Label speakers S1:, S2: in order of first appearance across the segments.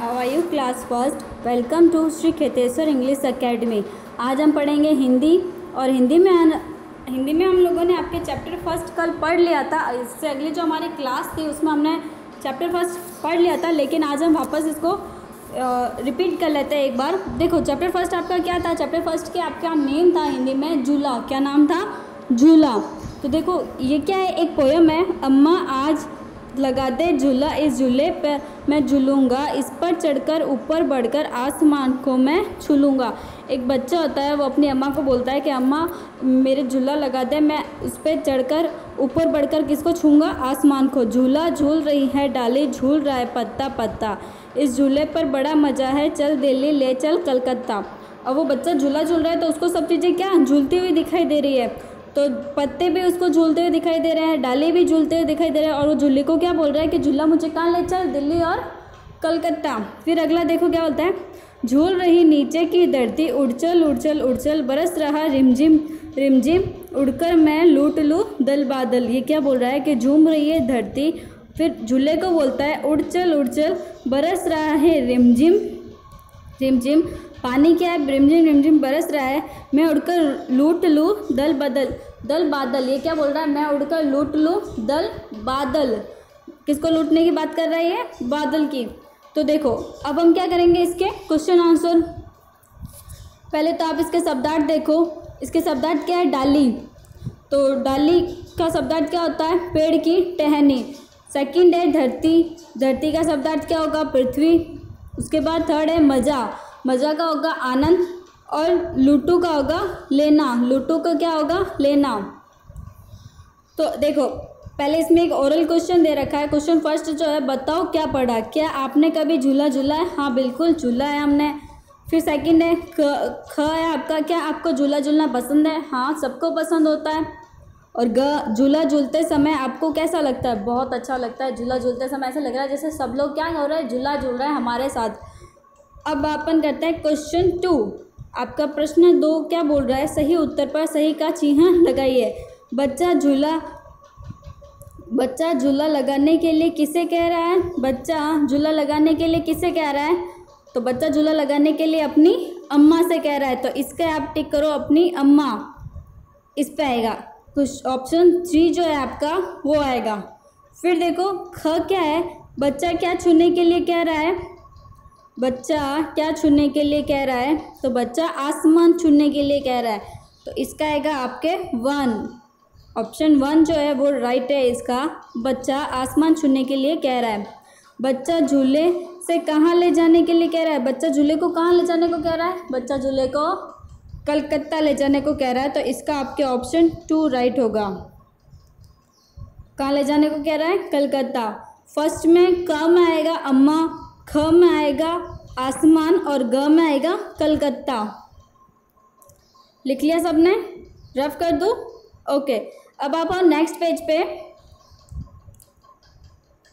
S1: How you class first welcome to Shri Kheteshwar English academy आज हम पढ़ेंगे हिंदी और हिंदी में हिंदी में हम लोगों ने आपके चैप्टर फ़र्स्ट कल पढ़ लिया था। इससे अगली जो हमारी क्लास थी, उसमें हमने चैप्टर फ़र्स्ट पढ़ लिया था, लेकिन आज हम वापस इसको रिपीट कर लेते हैं एक बार। देखो चैप्टर फ़र्स्ट आपका क्या था? चैप्टर फ़र्स्ट के आपका नेम था हिंदी में झूला। क्या नाम था? झूला। तो देखो, ये क्या है? एक पोयम है, अम्मा आज लगा दे, झूला इस झूले पर मैं झूलूँगा। इस पर चढ़कर ऊपर बढ़कर आसमान को मैं छूलूँगा। एक बच्चा होता है, वो अपनी अम्मा को बोलता है कि, अम्मा, मेरे झूला लगा दे, मैं उस पर चढ़कर ऊपर बढ़कर किसको छूँगा? आसमान को। झूला झूल रही है, डाली झूल रहा है, पत्ता पत्ता। इस झूले पर बड़ा मज़ा है, चल दिल्ली, ले चल कलकत्ता। अब वो बच्चा झूला झूल रहा है तो उसको सब चीज़ें क्या झूलती हुई दिखाई दे रही है? तो पत्ते भी उसको झूलते हुए दिखाई दे रहे हैं, डाले भी झूलते हुए दिखाई दे रहे हैं और वो झूले को क्या बोल रहा है कि झूला मुझे कहाँ ले चल, दिल्ली और कलकत्ता। फिर अगला देखो क्या बोलता है, झूल रही नीचे की धरती, उड़चल उड़चल उड़चल, बरस रहा रिमझिम रिमझिम, उड़कर मैं लूट लूँ दल बादल। ये क्या बोल रहा है कि झूम रही है धरती, फिर झूले को बोलता है, उड़चल उड़चल, बरस रहा है रिमझिम रिमझिम पानी क्या है? रिमझिम रिमझिम बरस रहा है। मैं उड़कर लूट लूँ दल बदल, दल बादल। ये क्या बोल रहा है? मैं उड़कर लूट लूँ दल बादल। किसको लूटने की बात कर रहा है ये? बादल की। तो देखो, अब हम क्या करेंगे इसके? क्वेश्चन आंसर पहले तो आप इसके शब्दार्थ देखो। इसके शब्दार्थ क्या है? डाली। तो डाली का शब्दार्थ क्या होता है? पेड़ की टहनी। सेकंड है धरती। धरती का शब्दार्थ क्या होगा? पृथ्वी। उसके बाद थर्ड है मज़ा। मज़ा का होगा आनंद और लूटू का होगा लेना। लूटू का क्या होगा? लेना। तो देखो, पहले इसमें एक ओरल क्वेश्चन दे रखा है। क्वेश्चन फ़र्स्ट जो है, बताओ क्या पढ़ा? क्या आपने कभी झूला झूला है? हाँ बिल्कुल, झूला है हमने। फिर सेकंड है, ख ख है आपका। क्या आपको झूला झूलना पसंद है? हाँ सबको पसंद होता है। और ग, झूला झूलते समय आपको कैसा लगता है? बहुत अच्छा लगता है। झूला झूलते समय ऐसा लग रहा है जैसे सब लोग क्या हो रहे हैं? झूला झूल रहे हैं हमारे साथ। अब अपन करते हैं क्वेश्चन टू आपका प्रश्न दो, क्या बोल रहा है? सही उत्तर पर सही का चिन्ह लगाइए। बच्चा झूला बच्चा झूला लगाने के लिए किसे कह रहा है? बच्चा झूला लगाने के लिए किसे कह रहा है? तो बच्चा झूला लगाने के लिए अपनी अम्मा से कह रहा है। तो इसका आप टिक करो अपनी अम्मा। इस पे आएगा। कुछ ऑप्शन थ्री जो है आपका, वो आएगा। फिर देखो, ख क्या है? बच्चा क्या छूने के लिए कह रहा है? बच्चा क्या छूने के लिए कह रहा है? तो बच्चा आसमान छूने के लिए कह रहा है। तो इसका आएगा आपके वन। ऑप्शन वन जो है वो राइट है इसका। बच्चा आसमान छूने के लिए कह रहा है। बच्चा झूले से कहाँ ले जाने के लिए कह रहा है? बच्चा झूले को कहाँ ले जाने को कह रहा है? बच्चा झूले को कलकत्ता ले जाने को कह रहा है। तो इसका आपके ऑप्शन टू राइट होगा। कहाँ ले जाने को कह रहा है? कलकत्ता। फ़र्स्ट में कम आएगा अम्मा। ख में आएगा, आसमान और ग में आएगा कलकत्ता। लिख लिया सबने? रफ कर दूँ? ओके, अब आप आओ नेक्स्ट पेज पे।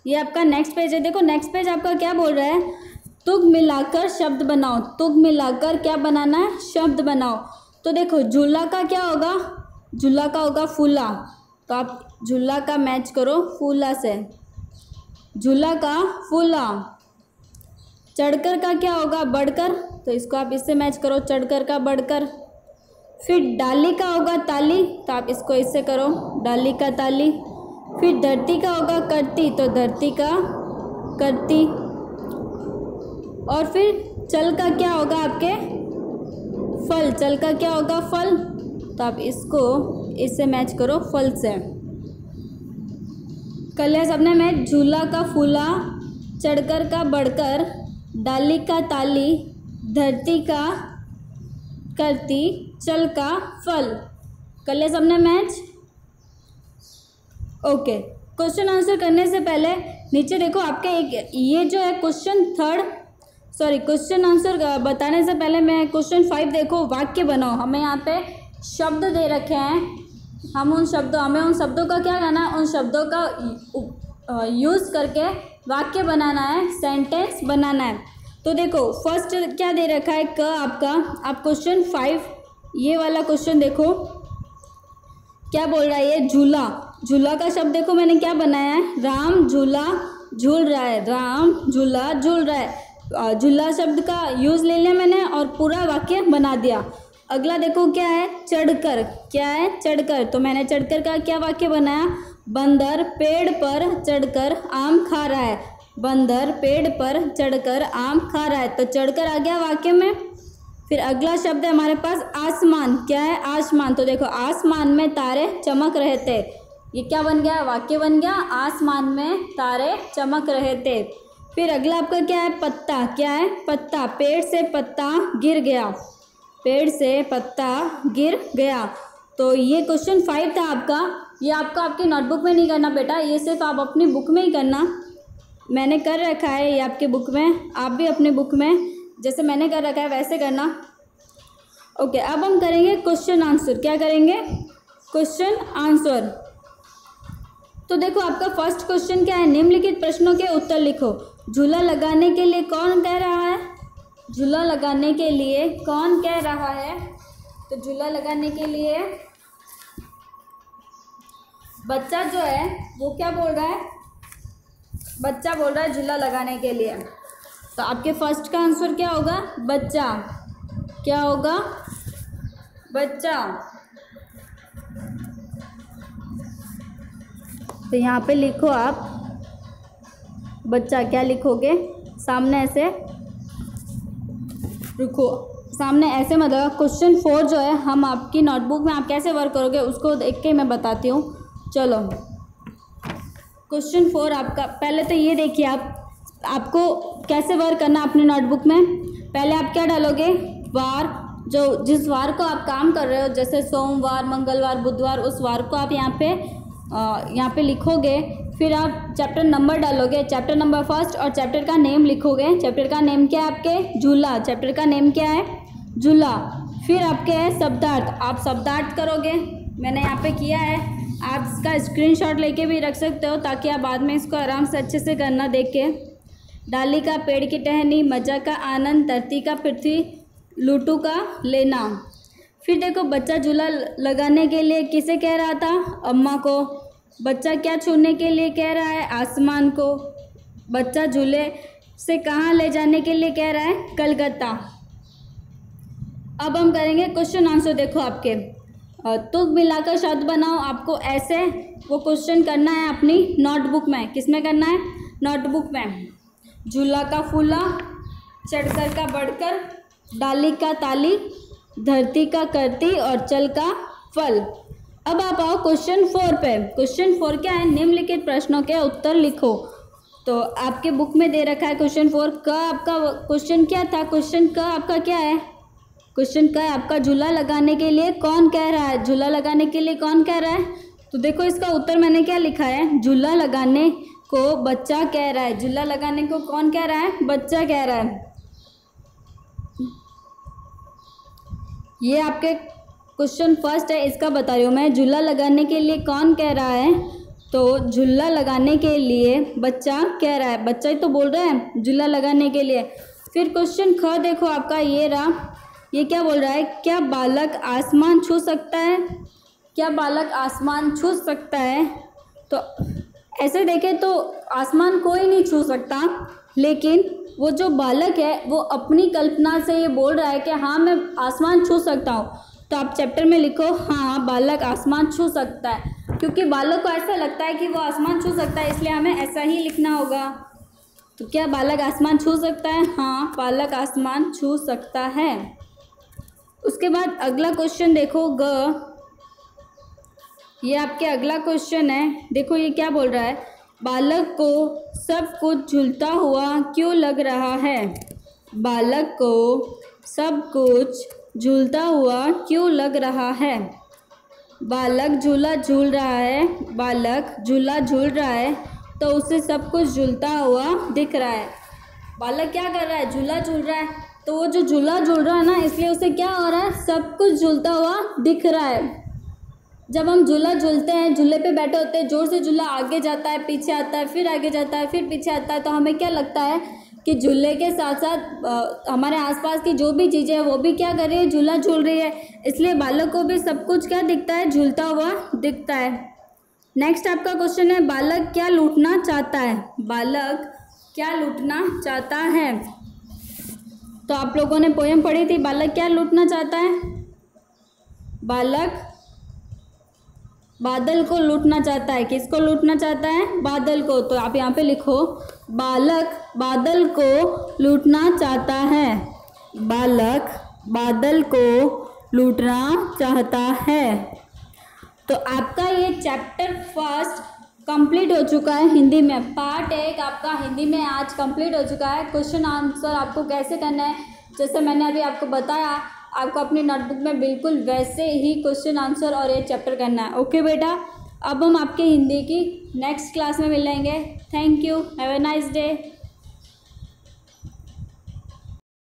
S1: ये आपका नेक्स्ट पेज है। देखो नेक्स्ट पेज आपका क्या बोल रहा है? तुग मिलाकर शब्द बनाओ। तुग मिलाकर क्या बनाना है? शब्द बनाओ। तो देखो, झूला का क्या होगा? झूला का होगा फूला। तो आप झूला का मैच करो फूला से। झूला का फूला। चढ़कर का क्या होगा? बढ़कर। तो इसको आप इससे मैच करो, चढ़कर का बढ़कर। फिर डाली का होगा ताली तो आप इसको इससे करो, डाली का ताली। फिर धरती का होगा करती तो धरती का करती और फिर चल का क्या होगा आपके? फल। चल का क्या होगा? फल। तो आप इसको इससे मैच करो, फल से। कर लिया सबने मैच झूला का, फूला, चढ़कर का, बढ़कर। डाली का ताली, धरती का करती, चल का फल। कर लिया सबने मैच ओके क्वेश्चन आंसर करने से पहले नीचे देखो आपके एक ये जो है question third sorry question answer बताने से पहले मैं क्वेश्चन फाइव देखो, वाक्य बनाओ। हमें यहाँ पे शब्द दे रखे हैं। हम उन शब्दों, हमें उन शब्दों का क्या करना है? उन शब्दों का यूज़ करके वाक्य बनाना है सेंटेंस बनाना है। तो देखो फ़र्स्ट क्या दे रखा है क आपका? आप क्वेश्चन फाइव ये वाला क्वेश्चन देखो। क्या बोल रहा है ये? झूला। झूला का शब्द देखो मैंने क्या बनाया है? राम झूला झूल रहा है। राम झूला झूल रहा है। झूला शब्द का यूज़ ले लिया मैंने और पूरा वाक्य बना दिया। अगला देखो क्या है? चढ़कर। क्या है? चढ़कर। तो मैंने चढ़कर का क्या वाक्य बनाया? बंदर पेड़ पर चढ़कर आम खा रहा है। बंदर पेड़ पर चढ़कर आम खा रहा है। तो चढ़कर आ गया वाक्य में। फिर अगला शब्द है हमारे पास, आसमान। क्या है आसमान? तो देखो, आसमान में तारे चमक रहे थे। ये क्या बन गया? वाक्य बन गया, आसमान में तारे चमक रहे थे। फिर अगला आपका क्या है? पत्ता। क्या है? पत्ता। पेड़ से पत्ता गिर गया। पेड़ से पत्ता गिर गया। तो ये क्वेश्चन फाइव था आपका। ये आपका आपकी नोटबुक में नहीं करना बेटा, ये सिर्फ़ आप अपनी बुक में ही करना। मैंने कर रखा है ये आपके बुक में, आप भी अपनी बुक में, जैसे मैंने कर रखा है वैसे करना। ओके अब हम करेंगे क्वेश्चन आंसर क्या करेंगे? क्वेश्चन आंसर तो देखो, आपका फ़र्स्ट क्वेश्चन क्या है? निम्नलिखित प्रश्नों के उत्तर लिखो। झूला लगाने के लिए कौन कह रहा है? झूला लगाने के लिए कौन कह रहा है? तो झूला लगाने के लिए बच्चा जो है, वो क्या बोल रहा है? बच्चा बोल रहा है झूला लगाने के लिए। तो आपके फ़र्स्ट का आंसर क्या होगा? बच्चा। क्या होगा? बच्चा। तो यहाँ पे लिखो आप। बच्चा, क्या लिखोगे? सामने ऐसे। रुको। सामने ऐसे मतलब क्वेश्चन फोर जो है, हम आपकी नोटबुक में आप कैसे वर्क करोगे, उसको देख के मैं बताती हूँ। चलो। क्वेश्चन फोर आपका, पहले तो ये देखिए आप, आपको कैसे वर्क करना अपने नोटबुक में? पहले आप क्या डालोगे? वार, जो, जिस वार को आप काम कर रहे हो, जैसे सोमवार, मंगलवार, बुधवार, उस वार को आप यहाँ पे यहाँ पे लिखोगे। फिर आप चैप्टर नंबर डालोगे। चैप्टर नंबर फ़र्स्ट और चैप्टर का नेम लिखोगे। चैप्टर का नेम क्या है आपके? झूला। चैप्टर का नेम क्या है? झूला। फिर आपके है शब्दार्थ। आप शब्दार्थ करोगे। मैंने यहाँ पे किया है। आप इसका स्क्रीनशॉट लेके भी रख सकते हो ताकि आप बाद में इसको आराम से अच्छे से करना देख डाली का पेड़ की टहनी मज़ा का आनंद, धरती का पृथ्वी, लूटू का लेना। फिर देखो, बच्चा झूला लगाने के लिए किसे कह रहा था? अम्मा को। बच्चा क्या छूने के लिए कह रहा है? आसमान को। बच्चा झूले से कहाँ ले जाने के लिए कह रहा है? कलकत्ता। अब हम करेंगे क्वेश्चन आंसर देखो आपके। तुक मिलाकर शब्द बनाओ, आपको ऐसे वो क्वेश्चन करना है अपनी नोटबुक में। किसमें करना है? नोटबुक में। झूला का फूला, चढ़कर का बढ़कर, डाली का ताली, धरती का करती और चल का फल। अब आप आओ क्वेश्चन फोर पे। क्वेश्चन फोर क्या है? निम्नलिखित प्रश्नों के उत्तर लिखो। तो आपके बुक में दे रखा है क्वेश्चन फोर का आपका क्वेश्चन क्या था? क्वेश्चन का आपका क्या है? क्वेश्चन का है, आपका झूला लगाने के लिए कौन कह रहा है? झूला लगाने के लिए कौन कह रहा है? तो देखो, इसका उत्तर मैंने क्या लिखा है? झूला लगाने को बच्चा कह रहा है। झूला लगाने को कौन कह रहा है? बच्चा कह रहा है। ये आपके क्वेश्चन फ़र्स्ट है, इसका बता रही हूँ मैं। झूला लगाने के लिए कौन कह रहा है? तो झूला लगाने के लिए बच्चा कह रहा है। बच्चा ही तो बोल रहा है, झूला लगाने के लिए। फिर क्वेश्चन ख देखो आपका, ये रहा। ये क्या बोल रहा है? क्या बालक आसमान छू सकता है? क्या बालक आसमान छू सकता है? तो ऐसे देखें तो आसमान कोई नहीं छू सकता, लेकिन वो जो बालक है, वो अपनी कल्पना से ये बोल रहा है कि हाँ मैं आसमान छू सकता हूँ। तो आप चैप्टर में लिखो हाँ बालक आसमान छू सकता है। क्योंकि बालक को ऐसा लगता है कि वो आसमान छू सकता है, इसलिए हमें ऐसा ही लिखना होगा। तो क्या बालक आसमान छू सकता है? हाँ बालक आसमान छू सकता है। उसके बाद अगला क्वेश्चन देखो, ग। ये आपके अगला क्वेश्चन है। देखो, ये क्या बोल रहा है? बालक को सब कुछ झूलता हुआ क्यों लग रहा है? बालक को सब कुछ झूलता हुआ क्यों लग रहा है? बालक झूला झूल रहा है, बालक झूला झूल रहा है तो उसे सब कुछ झूलता हुआ दिख रहा है। बालक क्या कर रहा है? झूला झूल रहा है। तो वो जो झूला झूल रहा है ना, इसलिए उसे क्या हो रहा है? सब कुछ झूलता हुआ दिख रहा है। जब हम झूला झूलते हैं, झूले पे बैठे होते हैं, ज़ोर से झूला आगे जाता है, पीछे आता है, फिर आगे जाता है, फिर पीछे आता है तो हमें क्या लगता है कि झूले के साथ साथ हमारे आसपास की जो भी चीज़ें हैं, वो भी क्या कर रही है? झूला झूल रही है। इसलिए बालक को भी सब कुछ क्या दिखता है? झूलता हुआ दिखता है। नेक्स्ट आपका क्वेश्चन है, बालक क्या लूटना चाहता है? बालक क्या लूटना चाहता है? तो आप लोगों ने पोयम पढ़ी थी? बालक क्या लूटना चाहता है? बालक बादल को लूटना चाहता है। किसको लूटना चाहता है? बादल को। तो आप यहाँ पे लिखो, बालक बादल को लूटना चाहता है। बालक बादल को लूटना चाहता है। तो आपका ये चैप्टर फ़र्स्ट कंप्लीट हो चुका है हिंदी में। पार्ट एक आपका हिंदी में आज कंप्लीट हो चुका है। क्वेश्चन आंसर आपको कैसे करना है? जैसे मैंने अभी आपको बताया, आपको अपनी नोटबुक में बिल्कुल वैसे ही क्वेश्चन आंसर और ये चैप्टर करना है। ओके बेटा? अब हम आपके हिंदी की नेक्स्ट क्लास में मिलेंगे। Thank you have a nice day